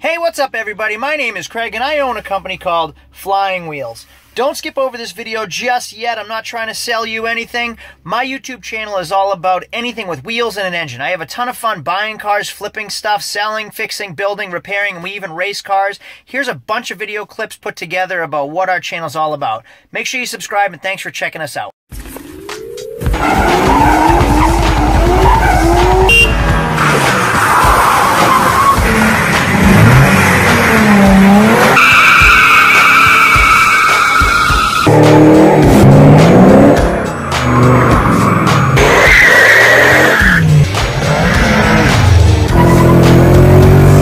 Hey, what's up, everybody? My name is Craig, and I own a company called Flying Wheels. Don't skip over this video just yet. I'm not trying to sell you anything. My YouTube channel is all about anything with wheels and an engine. I have a ton of fun buying cars, flipping stuff, selling, fixing, building, repairing, and we even race cars. Here's a bunch of video clips put together about what our channel's all about. Make sure you subscribe, and thanks for checking us out.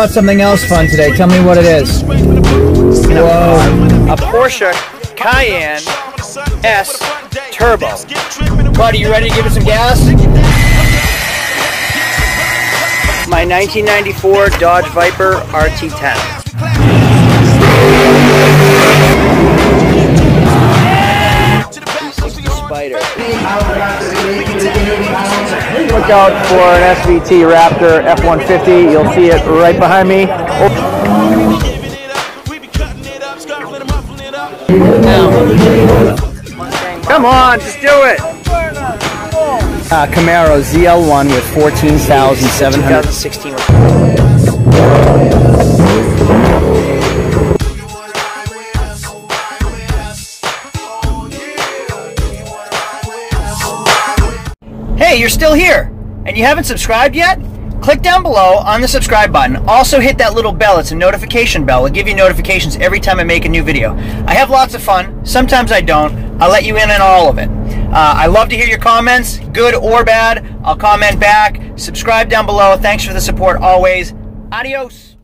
About something else fun today. Tell me what it is. Whoa. A Porsche Cayenne S Turbo. Buddy, you ready to give it some gas? My 1994 Dodge Viper RT10. Spider. Look out for an SVT Raptor F-150. You'll see it right behind me. Come on, just do it. Uh, Camaro ZL1 with 14,716. Hey, you're still here and you haven't subscribed yet? Click down below on the subscribe button. Also hit that little bell. It's a notification bell. It'll give you notifications every time I make a new video. I have lots of fun. Sometimes I don't. I'll let you in on all of it. Uh, I love to hear your comments, good or bad. I'll comment back. Subscribe down below. Thanks for the support always. Adios.